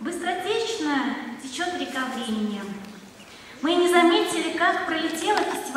быстротечно течет река времени. Мы не заметили, как пролетела фестиваль